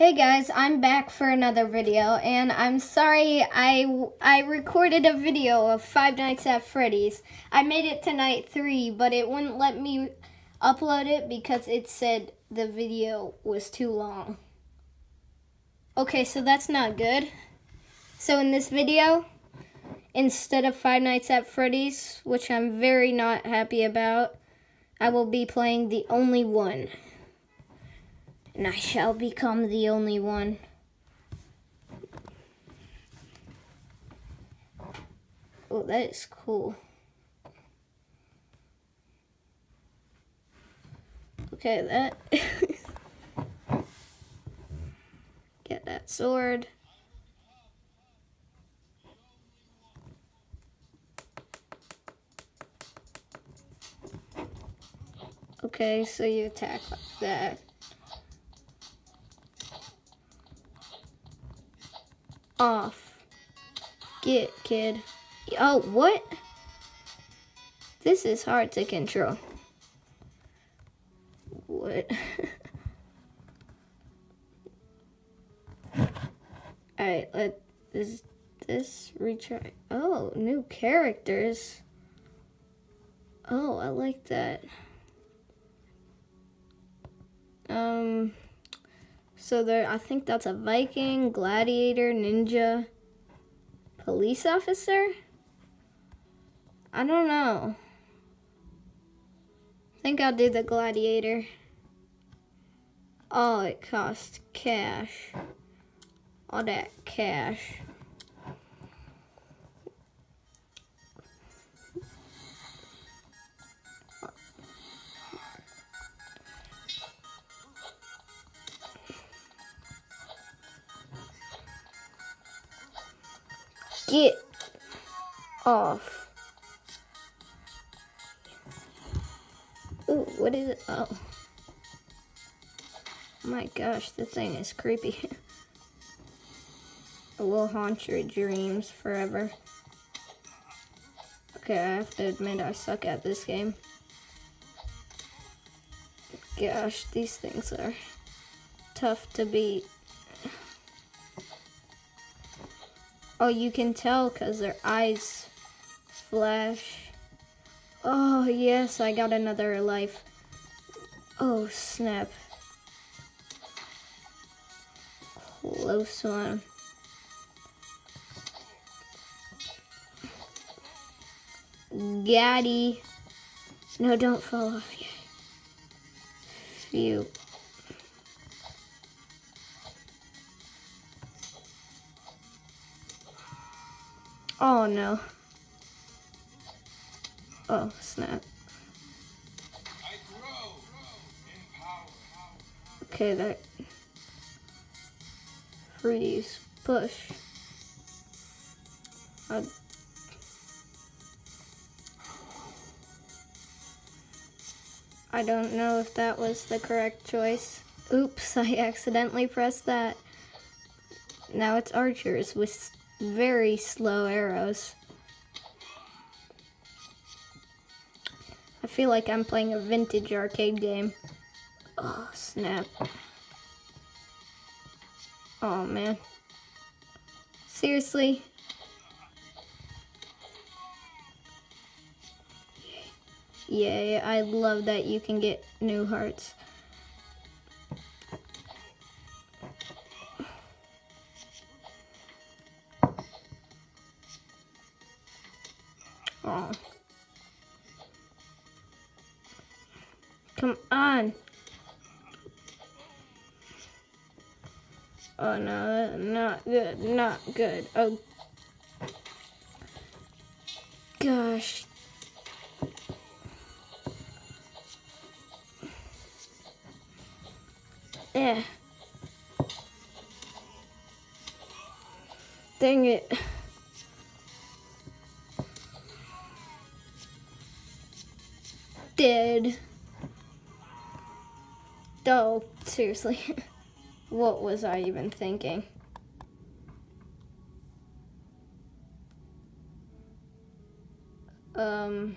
Hey guys, I'm back for another video, and I'm sorry I, I recorded a video of Five Nights at Freddy's. I made it to night three, but it wouldn't let me upload it because it said the video was too long. Okay, so that's not good. So in this video, instead of Five Nights at Freddy's, which I'm very not happy about, I will be playing the only one and I shall become the only one. Oh, that is cool. Okay, that. Get that sword. Okay, so you attack like that. Off. Get, kid. Oh, what? This is hard to control. What? Alright, let this, this retry. Oh, new characters. Oh, I like that. Um so there, I think that's a Viking, gladiator, ninja, police officer. I don't know. I think I'll do the gladiator. Oh, it costs cash. All that cash. Get off. Ooh, what is it? Oh. My gosh, this thing is creepy. it will haunt your dreams forever. Okay, I have to admit I suck at this game. Gosh, these things are tough to beat. Oh, you can tell because their eyes flash. Oh, yes, I got another life. Oh, snap. Close one. Gaddy. No, don't fall off yet. Phew. Oh no. Oh, snap. Okay, that freeze, push. I I don't know if that was the correct choice. Oops, I accidentally pressed that. Now it's archers with very slow arrows. I feel like I'm playing a vintage arcade game. Oh, snap. Oh, man. Seriously? Yay, I love that you can get new hearts. Oh. Come on. Oh no, not good, not good. Oh gosh. Yeah. Dang it. did. Though, seriously, what was I even thinking? Um.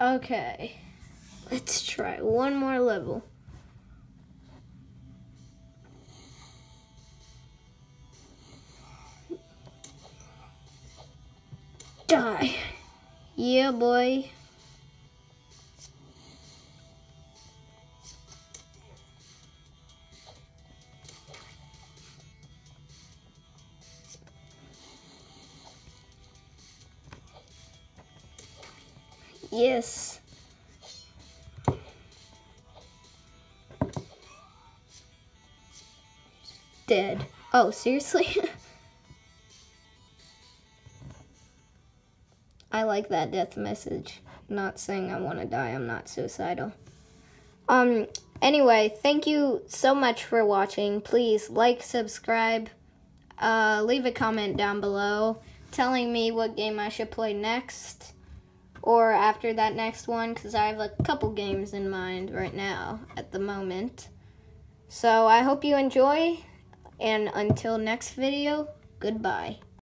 Okay. Let's try one more level. Die. Yeah, boy. Yes. Dead. Oh, seriously? I like that death message. Not saying I want to die. I'm not suicidal. Um, anyway, thank you so much for watching. Please like, subscribe, uh, leave a comment down below telling me what game I should play next or after that next one because I have a couple games in mind right now at the moment. So I hope you enjoy and until next video, goodbye.